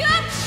you.